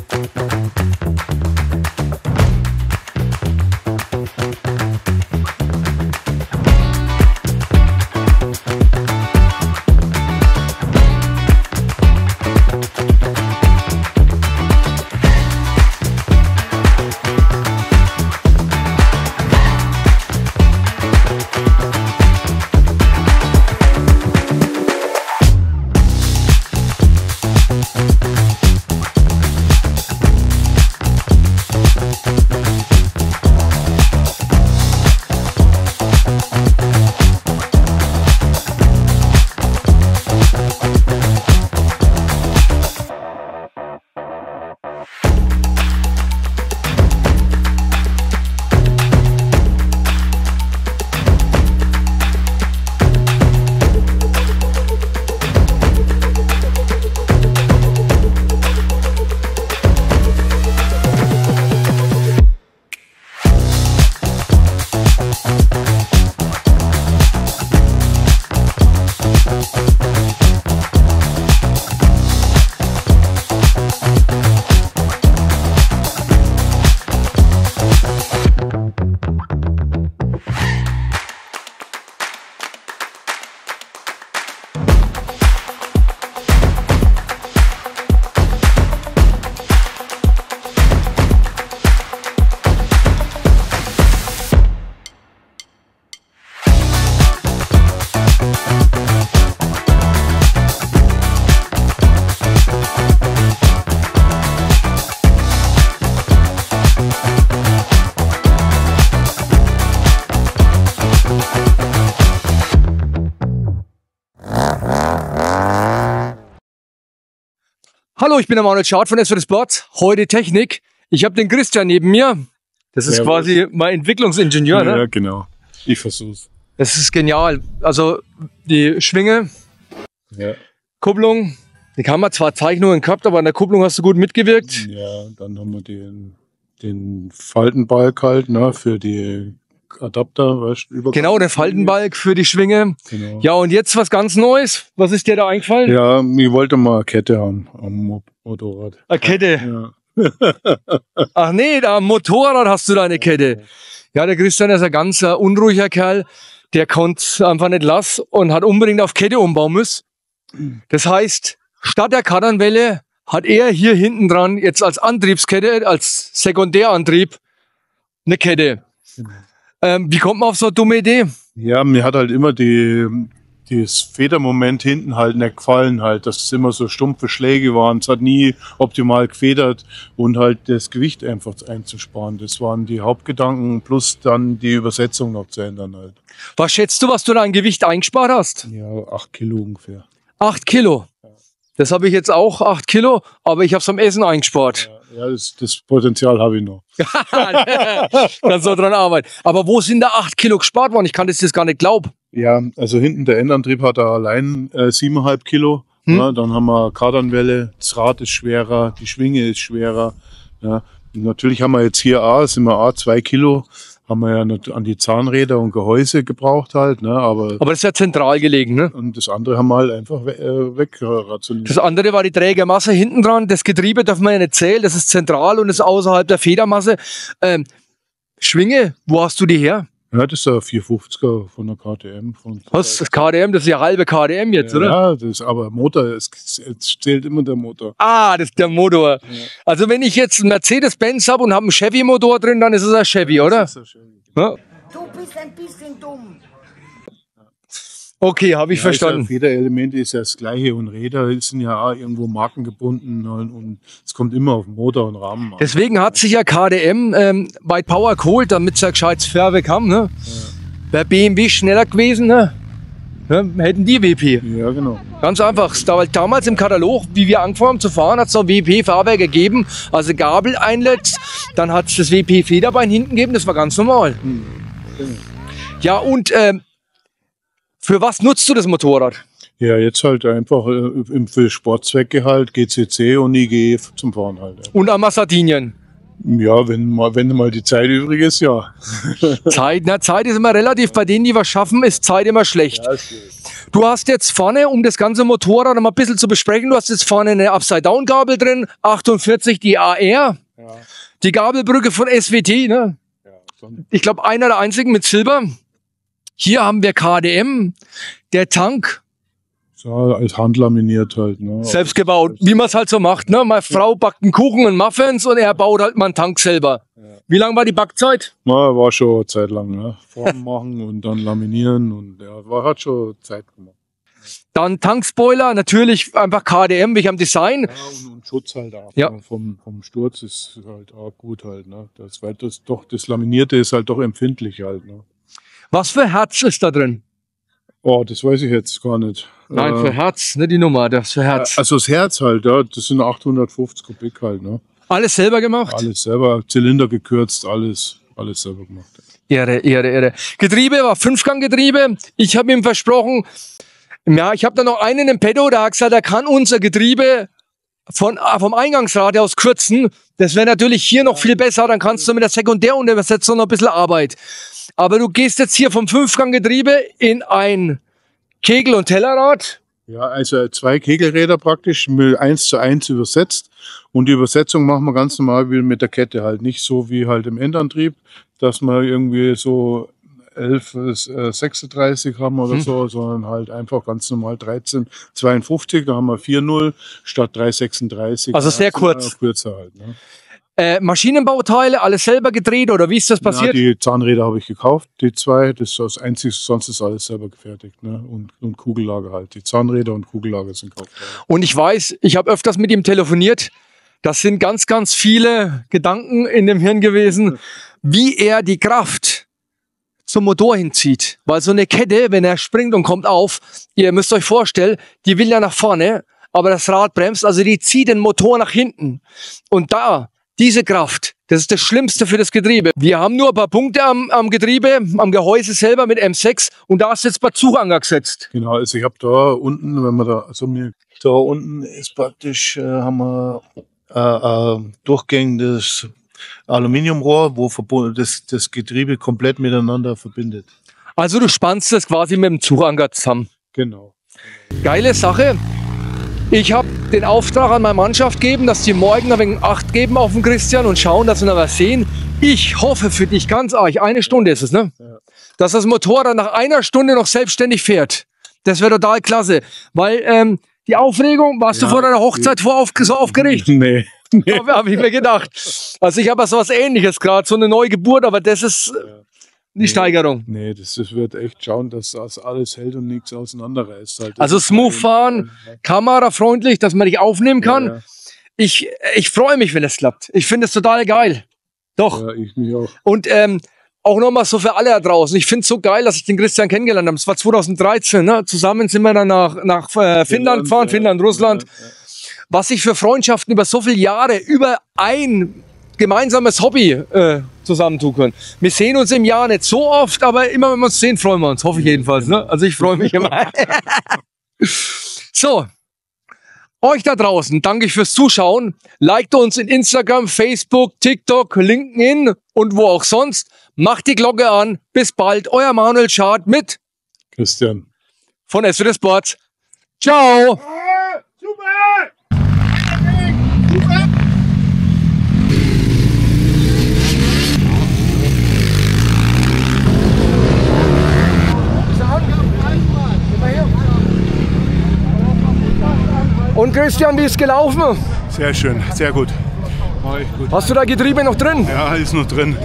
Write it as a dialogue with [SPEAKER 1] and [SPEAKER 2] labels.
[SPEAKER 1] Música Hallo, ich bin der Manuel Schad von SWR Sport. Heute Technik. Ich habe den Christian neben mir. Das ist
[SPEAKER 2] Servus.
[SPEAKER 1] quasi mein Entwicklungsingenieur.
[SPEAKER 2] Ja,
[SPEAKER 1] Ne?
[SPEAKER 2] genau. Ich versuch's.
[SPEAKER 1] Das ist genial. Also die Schwinge,
[SPEAKER 2] Ja.
[SPEAKER 1] Kupplung, die haben wir zwar Zeichnungen gehabt, aber an der Kupplung hast du gut mitgewirkt.
[SPEAKER 2] ja, dann haben wir den, den Faltenbalg halt, ne, für die Adapter, weißt du, über
[SPEAKER 1] Genau, der Faltenbalg für die Schwinge.
[SPEAKER 2] Genau.
[SPEAKER 1] Ja, und jetzt was ganz Neues. Was ist dir da eingefallen?
[SPEAKER 2] Ja, ich wollte mal eine Kette haben am Mo Motorrad.
[SPEAKER 1] Eine Kette.
[SPEAKER 2] Ja.
[SPEAKER 1] Ach nee, da am Motorrad hast du da eine Kette. Ja, der Christian ist ein ganz äh, unruhiger Kerl. Der konnte einfach nicht lassen und hat unbedingt auf Kette umbauen müssen. Das heißt, statt der Kardanwelle hat er hier hinten dran jetzt als Antriebskette, als Sekundärantrieb eine Kette. Ähm, wie kommt man auf so eine dumme Idee?
[SPEAKER 2] Ja, mir hat halt immer die, das Federmoment hinten halt nicht gefallen halt, dass es immer so stumpfe Schläge waren. Es hat nie optimal gefedert und halt das Gewicht einfach einzusparen. Das waren die Hauptgedanken plus dann die Übersetzung noch zu ändern halt.
[SPEAKER 1] Was schätzt du, was du da an Gewicht eingespart hast?
[SPEAKER 2] Ja, acht Kilo ungefähr.
[SPEAKER 1] Acht Kilo. Das habe ich jetzt auch, acht Kilo, aber ich habe es am Essen eingespart.
[SPEAKER 2] Ja, das, das Potenzial habe ich noch.
[SPEAKER 1] Kannst du dran arbeiten. Aber wo sind da acht Kilo gespart worden? Ich kann das jetzt gar nicht glauben.
[SPEAKER 2] Ja, also hinten der Endantrieb hat da allein äh, 7,5 Kilo.
[SPEAKER 1] Hm.
[SPEAKER 2] Ja, dann haben wir Kardanwelle, das Rad ist schwerer, die Schwinge ist schwerer. Ja. Natürlich haben wir jetzt hier A, sind wir A, zwei Kilo, haben wir ja nicht an die Zahnräder und Gehäuse gebraucht halt, ne? aber
[SPEAKER 1] Aber das ist ja zentral gelegen, ne?
[SPEAKER 2] und das andere haben wir halt einfach we äh, wegrationiert.
[SPEAKER 1] Das andere war die Trägermasse hinten dran. Das Getriebe darf man ja nicht zählen. Das ist zentral und ist außerhalb der Federmasse. Ähm, Schwinge, wo hast du die her?
[SPEAKER 2] Ja, das ist der 450er von der KTM. Von
[SPEAKER 1] Was? Das KDM, das ist ja halbe KDM jetzt,
[SPEAKER 2] ja,
[SPEAKER 1] oder?
[SPEAKER 2] Ja, das ist aber Motor, es, es zählt immer der Motor.
[SPEAKER 1] Ah, das ist der Motor. Also wenn ich jetzt einen Mercedes-Benz habe und habe einen Chevy-Motor drin, dann ist es ein Chevy, oder?
[SPEAKER 2] Das ist ja schön.
[SPEAKER 1] Ja?
[SPEAKER 3] Du bist ein bisschen dumm.
[SPEAKER 1] Okay, habe ich
[SPEAKER 2] Ja,
[SPEAKER 1] verstanden.
[SPEAKER 2] Ja, Federelement ist ja das gleiche und Räder sind ja auch irgendwo markengebunden und, und es kommt immer auf den Motor und Rahmen an.
[SPEAKER 1] Deswegen hat sich ja KDM ähm, White Power geholt, damit sie ein gescheites Fahrwerk haben. Ne? Wäre BMW schneller gewesen, ne? Ne? hätten die WP.
[SPEAKER 2] Ja, genau.
[SPEAKER 1] Ganz einfach. Damals im Katalog, wie wir angefangen haben zu fahren, hat es noch WP-Fahrwerk gegeben. Also Gabel einletzt, dann hat es das WP-Federbein hinten gegeben, das war ganz normal. Ja, und ähm, für was nutzt du das Motorrad?
[SPEAKER 2] Ja, jetzt halt einfach äh, im- für Sportzwecke halt, GCC und IGE zum Fahren halt. ja.
[SPEAKER 1] Und einmal Sardinien.
[SPEAKER 2] Ja, wenn mal, wenn mal die Zeit übrig ist, ja.
[SPEAKER 1] Zeit, na, Zeit ist immer relativ. Bei denen, die was schaffen, ist Zeit immer schlecht. Du hast jetzt vorne, um das ganze Motorrad noch mal ein bisschen zu besprechen, du hast jetzt vorne eine Upside-Down-Gabel drin, 48 die AR,
[SPEAKER 2] Ja,
[SPEAKER 1] die Gabelbrücke von SWT, ne?
[SPEAKER 2] ja.
[SPEAKER 1] Ich glaube, einer der einzigen mit Silber. Hier haben wir KDM, der Tank,
[SPEAKER 2] so als handlaminiert halt. Ne?
[SPEAKER 1] selbst gebaut, wie man es halt so macht. Ne? Meine Frau backt einen Kuchen und Muffins und er baut halt mal einen Tank selber. Wie lang war die Backzeit?
[SPEAKER 2] Na, war schon eine Zeit lang. Ne? Form machen und dann laminieren und ja, war, hat schon Zeit gemacht.
[SPEAKER 1] Dann Tankspoiler, natürlich einfach KDM, wie am Design.
[SPEAKER 2] Ja, und, und Schutz halt auch.
[SPEAKER 1] Ja.
[SPEAKER 2] ne? Vom, vom Sturz ist halt auch gut halt. Ne? Das, weil das, doch, das Laminierte ist halt doch empfindlich halt. Ne?
[SPEAKER 1] Was für Herz ist da drin?
[SPEAKER 2] Oh, das weiß ich jetzt gar nicht.
[SPEAKER 1] Nein,
[SPEAKER 2] Äh,
[SPEAKER 1] für Herz, ne die Nummer, das für Herz.
[SPEAKER 2] Also das Herz halt, ja, das sind 850 Kubik halt. Ne?
[SPEAKER 1] Alles selber gemacht?
[SPEAKER 2] Alles selber, Zylinder gekürzt, alles, alles selber gemacht.
[SPEAKER 1] Ehre, Ehre, Ehre. Getriebe war Fünfganggetriebe. Ich habe ihm versprochen, ja, ich habe da noch einen im Pedo, der hat gesagt, er kann unser Getriebe von, ah, vom Eingangsrad aus kürzen. Das wäre natürlich hier noch viel besser, dann kannst du mit der Sekundäruntersetzung noch ein bisschen Arbeit. Aber du gehst jetzt hier vom Fünfganggetriebe in ein Kegel- und Tellerrad.
[SPEAKER 2] Ja, also zwei Kegelräder praktisch eins zu eins übersetzt. Und die Übersetzung machen wir ganz normal wie mit der Kette halt. Nicht so wie halt im Endantrieb, dass wir irgendwie so 11, äh, 36 haben oder
[SPEAKER 1] Hm.
[SPEAKER 2] so, sondern halt einfach ganz normal 13, 52. Da haben wir 4-0 statt 336.
[SPEAKER 1] Also sehr kurz.
[SPEAKER 2] Kürzer halt. Ne?
[SPEAKER 1] Äh, Maschinenbauteile, alles selber gedreht oder wie ist das
[SPEAKER 2] Ja,
[SPEAKER 1] passiert?
[SPEAKER 2] die Zahnräder habe ich gekauft, die zwei. Das ist das Einzige, sonst ist alles selber gefertigt. Ne? Und, und Kugellager halt. Die Zahnräder und Kugellager sind gekauft.
[SPEAKER 1] Und ich weiß, ich habe öfters mit ihm telefoniert. Das sind ganz, ganz viele Gedanken in dem Hirn gewesen, wie er die Kraft zum Motor hinzieht. Weil so eine Kette, wenn er springt und kommt auf, ihr müsst euch vorstellen, die will ja nach vorne, aber das Rad bremst, also die zieht den Motor nach hinten. Und da, diese Kraft, das ist das Schlimmste für das Getriebe. Wir haben nur ein paar Punkte am, am Getriebe, am Gehäuse selber mit M6 und da ist jetzt Bazuganger gesetzt.
[SPEAKER 2] Genau, also ich habe da unten, wenn man da, also mir da unten ist praktisch, äh, haben wir äh, äh, durchgängiges Aluminiumrohr, wo das, das Getriebe komplett miteinander verbindet.
[SPEAKER 1] Also du spannst das quasi mit dem Zuganker zusammen.
[SPEAKER 2] Genau.
[SPEAKER 1] Geile Sache. Ich habe den Auftrag an meine Mannschaft gegeben, dass die morgen ein wenig Acht geben auf den Christian und schauen, dass wir noch was sehen. Ich hoffe für dich ganz arg, eine Stunde ist es, ne? Dass das Motorrad nach einer Stunde noch selbstständig fährt. Das wäre total klasse. Weil ähm, die Aufregung, warst du
[SPEAKER 2] Ja,
[SPEAKER 1] vor deiner Hochzeit vor auf, so aufgeregt?
[SPEAKER 2] Nee.
[SPEAKER 1] Habe hab ich mir gedacht. Also ich habe so was ähnliches gerade, so eine Neugeburt, aber das ist äh, die Steigerung.
[SPEAKER 2] Nee, das, das wird echt schauen, dass das alles hält und nichts auseinanderreißt. Halt.
[SPEAKER 1] Also smooth fahren, kamerafreundlich, dass man dich aufnehmen kann.
[SPEAKER 2] Ja,
[SPEAKER 1] Ich, ich freue mich, wenn es klappt. Ich finde es total geil. Doch.
[SPEAKER 2] ja, ich mich auch.
[SPEAKER 1] Und ähm, auch nochmal so für alle da draußen. Ich finde es so geil, dass ich den Christian kennengelernt habe. Das war 2013. Ne? Zusammen sind wir dann nach, nach äh, Finnland gefahren,
[SPEAKER 2] ja.
[SPEAKER 1] Finnland, Russland.
[SPEAKER 2] Ja, ja.
[SPEAKER 1] Was sich für Freundschaften über so viele Jahre, über ein gemeinsames Hobby äh, zusammentun können. Wir sehen uns im Jahr nicht so oft, aber immer wenn wir uns sehen, freuen wir uns. Hoffe ich jedenfalls. Ne? Also ich freue mich immer. so. Euch da draußen danke ich fürs Zuschauen. Liked uns in Instagram, Facebook, TikTok, LinkedIn und wo auch sonst. Macht die Glocke an. Bis bald. Euer Manuel Schad mit
[SPEAKER 2] Christian.
[SPEAKER 1] von SWD Sports. Ciao. Und Christian, wie ist gelaufen?
[SPEAKER 2] Sehr schön, sehr gut.
[SPEAKER 1] Hast du da Getriebe noch drin?
[SPEAKER 2] Ja, ist noch drin.